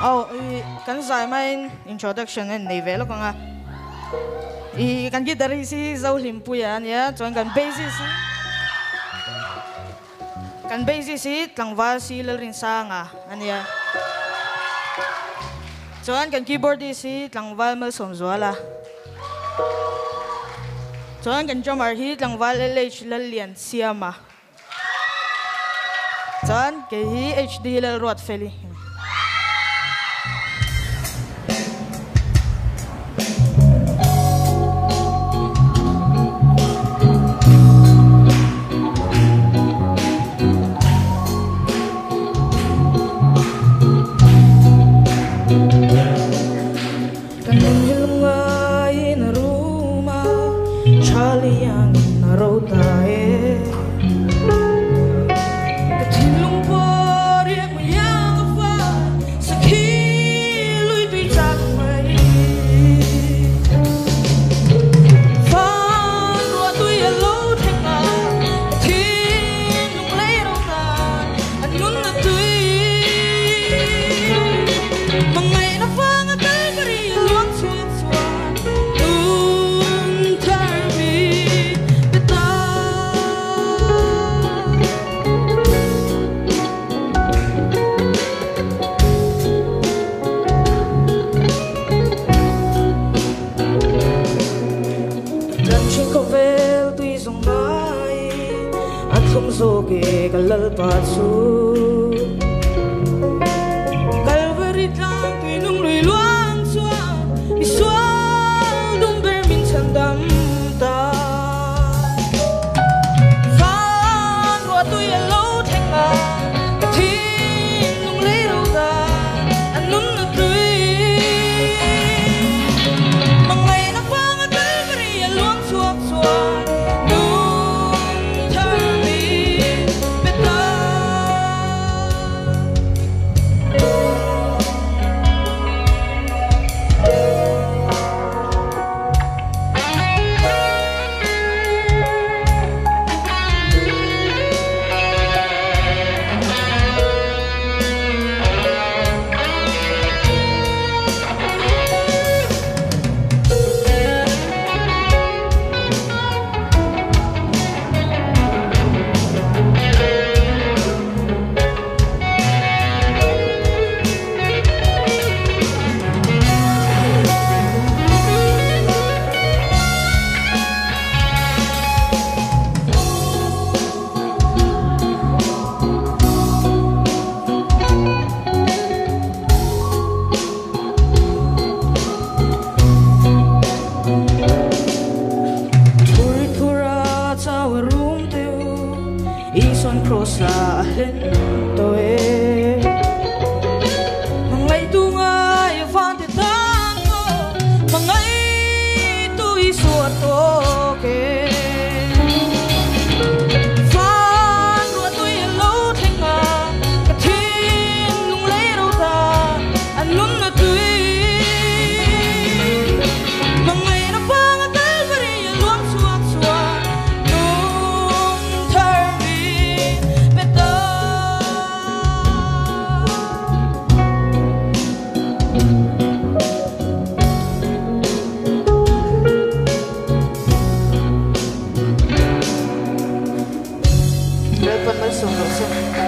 Oh, kan sai mai introduction en nei velo kanga. I kan si zau limpu ya ya, chuan kan basis si. Kan basis si tlangwa si lel rin sanga ania. Chuan kan keyboard si tlangwal mal som zuala. Chuan kan drummer hi tlangwal LH lel lian siama. Ke hi HD lel rot feli. sayang naruh tae vel tui zong nai at thum zo ke kalal pa chu son prosahin to Música